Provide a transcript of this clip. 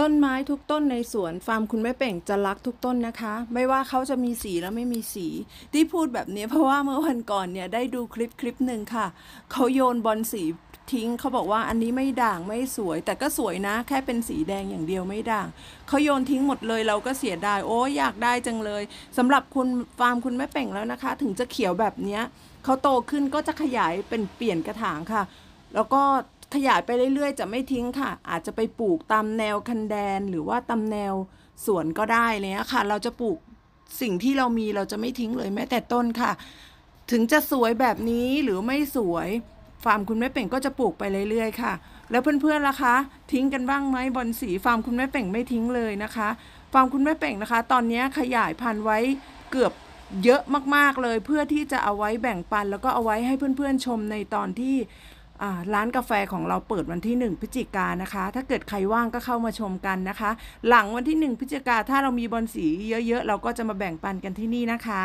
ต้นไม้ทุกต้นในสวนฟาร์มคุณแม่เป่งจะรักทุกต้นนะคะ ไม่ว่าเขาจะมีสีแล้วไม่มีสี ที่พูดแบบนี้เพราะว่าเมื่อวันก่อนเนี่ยได้ดูคลิปคลิปหนึ่งค่ะเขาโยนบอลสีทิ้งเขาบอกว่าอันนี้ไม่ด่างไม่สวย แต่ก็สวยนะ แค่เป็นสีแดงอย่างเดียวไม่ด่างเขาโยนทิ้งหมดเลยเราก็เสียดายโอ้อยากได้จังเลยสำหรับคุณฟาร์มคุณแม่เป่งแล้วนะคะ ถึงจะเขียวแบบเนี้ยเขาโตขึ้นก็จะขยายเป็นเปลี่ยนกระถางค่ะ แล้วก็ ขยายไปเรื่อยๆ จะไม่ทิ้งค่ะ อาจจะไปปลูกตามแนวคันแดนหรือว่าตามแนวสวนก็ได้เลยนะค่ะ เราจะปลูกสิ่งที่เรามีเราจะไม่ทิ้งเลยแม้แต่ต้นค่ะ ถึงจะสวยแบบนี้หรือไม่สวยฟาร์มคุณแม่เป่งก็จะปลูกไปเรื่อยๆค่ะ แล้วเพื่อนๆล่ะคะ ทิ้งกันบ้างไหมบอนสีฟาร์มคุณแม่เป่งไม่ทิ้งเลยนะคะฟาร์มคุณแม่เป่งนะคะ ตอนนี้ขยายพันธุ์ไว้เกือบเยอะมากๆเลย เพื่อที่จะเอาไว้แบ่งปัน แล้วก็เอาไว้ให้เพื่อนๆชมในตอนที่ ร้านกาแฟของเราเปิดวันที่ 1พฤศจิกานนะคะ ถ้าเกิดใครว่างก็เข้ามาชมกันนะคะ หลังวันที่ 1พฤศจิกาถ้าเรามีบอลสีเยอะๆ เราก็จะมาแบ่งปันกันที่นี่นะคะ